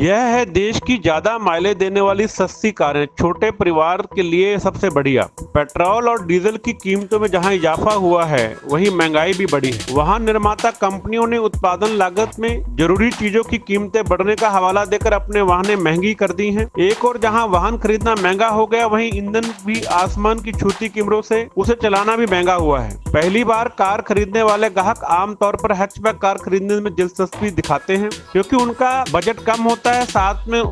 यह है देश की ज़्यादा माइलेज देने वाली सस्ती कारें, छोटे परिवार के लिए सबसे बढ़िया। पेट्रोल और डीजल की कीमतों में जहाँ इजाफा हुआ है, वहीं महँगाई भी बढ़ी है। वाहन निर्माता कंपनियों ने उत्पादन लागत में ज़रूरी चीज़ों की कीमतें बढ़ने का हवाला देकर अपने वाहने महँगी कर दी हैं। एक और जहाँ वाहन खरीदना महँगा हो गया, वहीं ईंधन भी आसमान की छूती कीमतों से, उसे चलाना भी महँगा हुआ है। पहली बार कार खरीदने वाले ग्राहक आमतौर पर हैचबैक कार खरीदने में दिलचस्पी दिखाते हैं, क्योंकि उनका बजट कम होता है, साथ में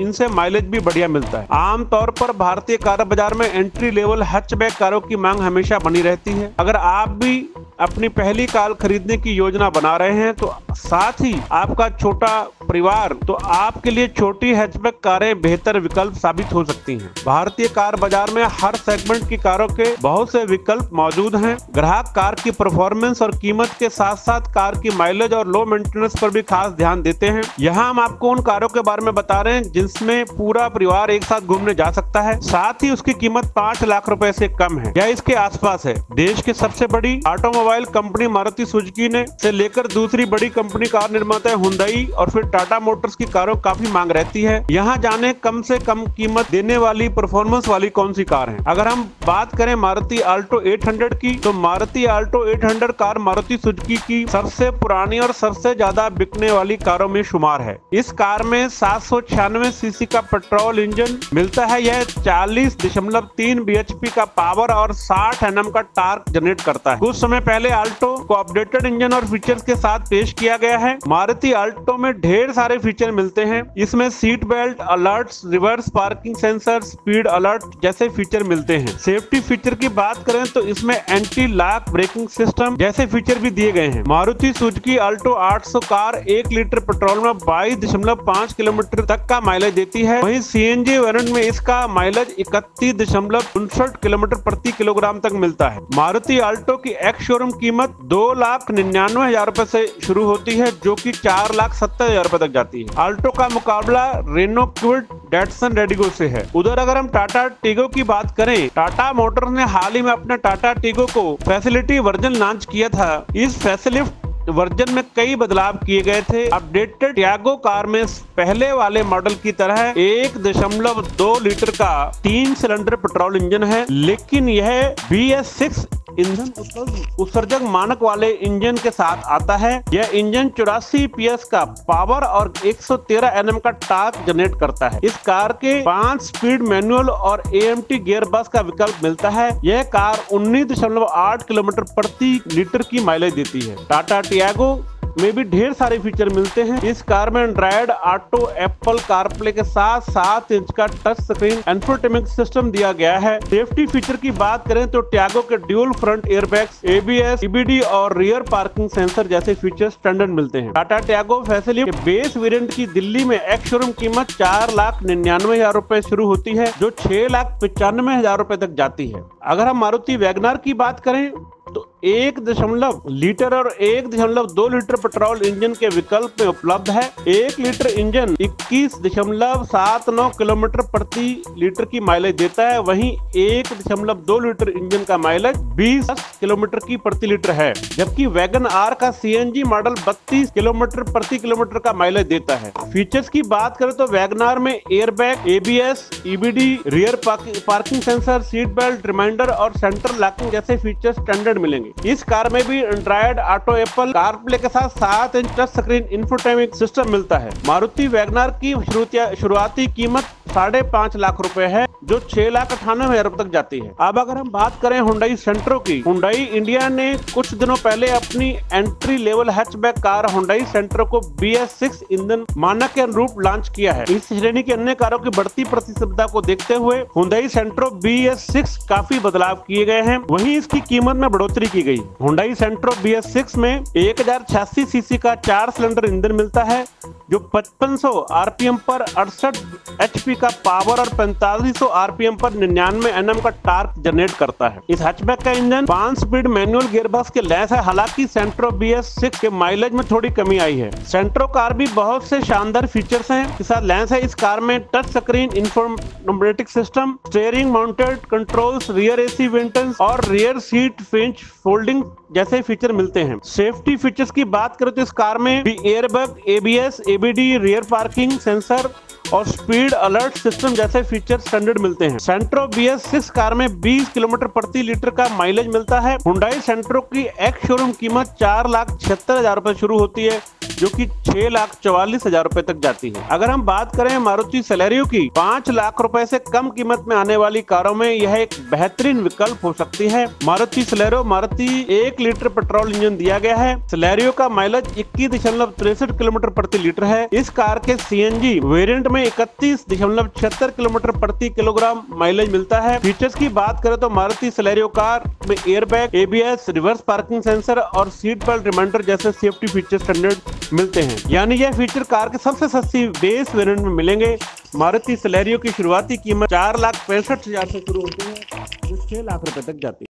इनसे माइलेज भी बढ़िया मिलता है। आमतौर पर भारतीय कार बाज़ार में एंट्री लेवल हैचबैक कारों की मांग हमेशा बनी रहती है। अगर आप भी अपनी पहली कार खरीदने की योजना बना रहे हैं तो साथ ही आपका छोटा परिवार तो आपके लिए छोटी हैचबैक कारें बेहतर विकल्प साबित हो सकती हैं। भारतीय कार बाज़ार में हर सेगमेंट की कारों के बहुत से विकल्प मौजूद हैं। ग्राहक कार की परफॉर्मेंस और कीमत के साथ साथ कार की माइलेज और लो मेंटेनेंस पर भी खास ध्यान देते हैं। यहाँ हम आपको उन कारों के बारे में बता रहे हैं जिसमें पूरा परिवार एक साथ घूमने जा सकता है। साथ ही उसकी कीमत पाँच लाख रूपए ऐसी कम है। या इसके आसपास है। देश की सबसे बड़ी ऑटोमोबाइल कंपनी मारुति सुजुकी ने से लेकर दूसरी बड़ी कंपनी कार निर्माता हुंदई और फिर टाटा मोटर्स की कारों काफ़ी मांग रहती है। यहाँ जाने कम से कम कीमत देने वाली परफॉर्मेंस वाली कौन सी कार है? अगर हम बात करें मारुति आल्टो 800 की तो Maruti Alto 800 car Maruti Suzuki की सबसे पुरानी और सबसे ज़्यादा बिकने वाली कारों में शुमार है। इस कार में सात सौ छियानवे सीसी का पेट्रोल इंजन मिलता है। यह चालीस दशमलव तीन बी का पावर और साठ एन का टार्क जनरेट करता है। कुछ समय पहले आल्टो को अपडेटेड इंजन और फीचर्स के साथ पेश किया गया है। मारुति आल्टो में ढेर सारे फीचर मिलते हैं। इसमें seat belt alert reverse parking sensor speed alert जैसे फीचर मिलते हैं। सेफ्टी फीचर की बात करें तो इसमें एंटी लॉक ब्रेकिंग सिस्टम जैसे फीचर भी दिए गए हैं। मारुति सुजुकी अल्टो 800 कार एक लीटर पेट्रोल में बाईस दशमलव पाँच किलोमीटर तक का माइलेज देती है। वहीं जी वेरिएंट में इसका माइलेज इकतीस दशमलव उनसठ किलोमीटर प्रति किलोग्राम तक मिलता है। मारुति अल्टो की एक्स शोरूम कीमत दो लाख निन्यानवे हज़ार रूपए ऐसी शुरू होती है, जो की चार लाख सत्तर हज़ार रूपए तक जाती है। आल्टो का मुकाबला रेनो क्विड डेटसन रेडिगो से है। उधर अगर हम टाटा टीगो की बात करें, टाटा मोटर्स ने हाल ही में अपने टाटा टीगो को फैसिलिटी वर्जन लॉन्च किया था। इस फैसिलिफ्ट वर्जन में कई बदलाव किए गए थे। अपडेटेड टियागो कार में पहले वाले मॉडल की तरह एक दशमलव दो लीटर का तीन सिलेंडर पेट्रोल इंजन है, लेकिन यह बी एस सिक्स ईंधन उत्सर्जक मानक वाले इंजन के साथ आता है। यह इंजन चौरासी पीएस का पावर और 113 एनएम का टार्क जनरेट करता है। इस कार के पाँच स्पीड मैनुअल और एएमटी गियर बस का विकल्प मिलता है। यह कार 19.8 किलोमीटर प्रति लीटर की माइलेज देती है। टाटा टियागो में भी ढेर सारे फीचर मिलते हैं। इस कार में एंड्रॉयड ऑटो एप्पल कारप्ले के साथ सात इंच का टच स्क्रीन एनफोटेमिक सिस्टम दिया गया है। सेफ्टी फीचर की बात करें तो ट्यागो के dual front airbags ABS EBD और रियर पार्किंग सेंसर जैसे फीचर स्टैंडर्ड मिलते हैं। Tata Tiago facility base variant की दिल्ली में एक्स शोरूम कीमत चार लाख निन्यानवे हज़ार रूपए शुरू होती है, जो छह लाख पचानवे हज़ार रूपए तक जाती है। अगर हम मारुति वैगनार की बात करें एक दशमलव लीटर और एक दशमलव दो लीटर पेट्रोल इंजन के विकल्प में उपलब्ध है। एक लीटर इंजन इक्कीस दशमलव सात नौ किलोमीटर प्रति लीटर की माइलेज देता है। वहीं एक दशमलव दो लीटर इंजन का माइलेज बीस किलोमीटर की प्रति लीटर है। जबकि वैगन आर का सीएनजी मॉडल बत्तीस किलोमीटर प्रति किलोमीटर का माइलेज देता है। फीचर्स की बात करें तो वैगनार में airbag ABS EBD rear parking sensor, seat belt, reminder और सेंटर लॉकिंग जैसे फीचर स्टैंडर्ड मिलेंगे। इस कार में भी Android Auto Apple car play के साथ सात inch touch screen infotainment system मिलता है। मारुति वैगनार की शुरुआती कीमत साढ़े पाँच लाख रुपए है, जो छह लाख अठानवे हज़ार तक जाती है। अब अगर हम बात करें हुंडई सेंट्रो की, हुंडई इंडिया ने कुछ दिनों पहले अपनी entry level hatchback car Hyundai Santro को बी एस सिक्स ईंधन मानक के अनुरूप लॉन्च किया है। इस श्रेणी की अन्य कारों की बढ़ती प्रतिस्पर्धा को देखते हुए Hyundai Santro B S six काफ़ी बदलाव किए गए हैं। वहीं इसकी कीमत में बढ़ोतरी की गई। Hyundai Santro B S six में एक हज़ार छियासी सीसी का चार सिलेंडर ईंधन मिलता है जो पचपन सौ आरपीएम पर अड़सठ एचपी का पावर और पैंतालीस आरपीएम पर निन्यानवे एनएम का टार्क जनरेट करता है। इस हैचबैक का इंजन पाँच स्पीड मैनुअल गियरबॉक्स के लेस है, हालाँकि सेंट्रो बी एस सिक्स के माइलेज में थोड़ी कमी आई है। सेंट्रो कार भी बहुत से शानदार फीचर्स हैं। के साथ लेंस है, इस कार में touch screen infotainment system steering mounted controls rear AC vents और रियर सीट फिंच फोल्डिंग जैसे फीचर मिलते हैं। सेफ्टी फीचर्स की बात करें तो इस कार में भी airbag ABS ABD rear parking sensor और स्पीड अलर्ट सिस्टम जैसे फीचर स्टैंडर्ड मिलते हैं। Santro B S six car में 20 किलोमीटर प्रति लीटर का माइलेज मिलता है। हुडाई सेंट्रो की एक्स शोरूम कीमत चार लाख छिहत्तर हज़ार रूपए शुरू होती है। जो कि छह लाख चौवालीस हज़ार रूपए तक जाती है। अगर हम बात करें मारुति सैलरियो की, पाँच लाख रूपए से कम कीमत में आने वाली कारों में यह एक बेहतरीन विकल्प हो सकती है। मारुति सलेरियो मारुति एक लीटर पेट्रोल इंजन दिया गया है। सलेरियो का माइलेज इक्कीस दशमलव तिरसठ किलोमीटर प्रति लीटर है। इस कार के सीएनजी वेरिएंट में इकतीस दशमलव छिहत्तर किलोमीटर प्रति किलोग्राम माइलेज मिलता है। फीचर्स की बात करें तो मारुति सलेरियो कार में airbag ABS reverse parking sensor और सीट बेल्ट रिमाइंडर जैसे सेफ्टी फीचर स्टैंडर्ड मिलते हैं। यानी यह फीचर कार के सबसे सस्ती बेस वेरिएंट में मिलेंगे। मारुति सलेरियो की शुरुआती कीमत चार लाख पैंसठ हज़ार से शुरू होती है जो छह लाख रुपए तक जाती है।